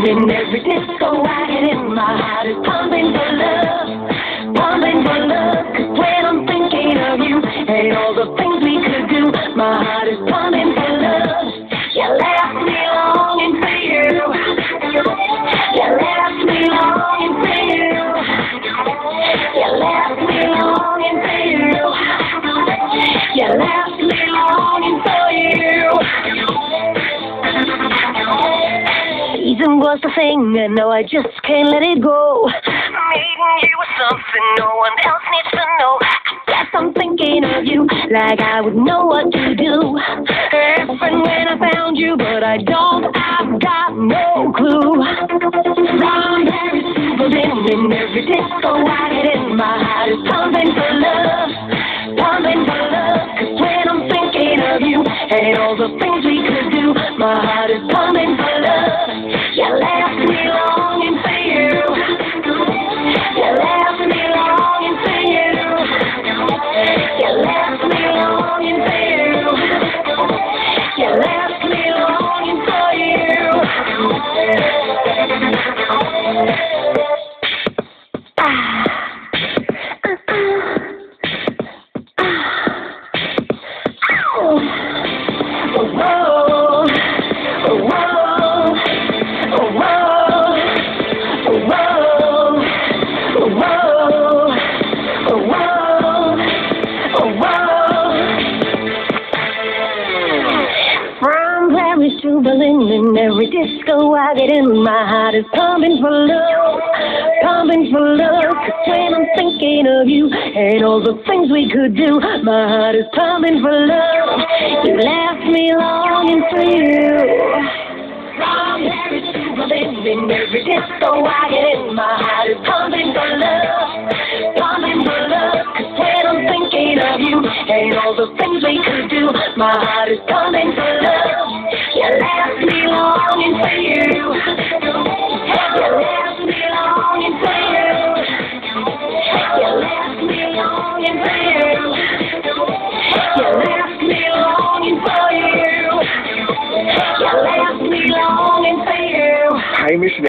in every disco I get in. My heart is pumping for love, pumping for love. Cause when I'm thinking of you and all the things we could do, my heart is pumping was the thing, and now I just can't let it go. Meeting you was something no one else needs to know. I guess I'm thinking of you like I would know what to do. If and when I found you, but I don't, I've got no clue. From to Berlin, in every disco I get in, my heart is pumping for love, and all the things we could do, my heart is pumping for love. You left me longing for you. You left me longing for you. You left me longing for you. You left me longing for you. Ah. Uh, uh. ah. From Paris to Berlin, in every disco I get in, my heart is pumping for love, pumping for love. 'Cause when I'm thinking of you and all the things we could do, my heart is pumping for love. You left me longing for you. From Paris to Berlin, in every disco I get in, my heart is pumping for love, pumping for love. 'Cause when I'm thinking of you and all the things we could do, my heart is pumping for love. Hamish